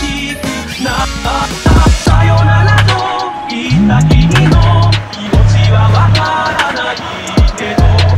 しくなった。さよならといったきみのきもちはわからないけど。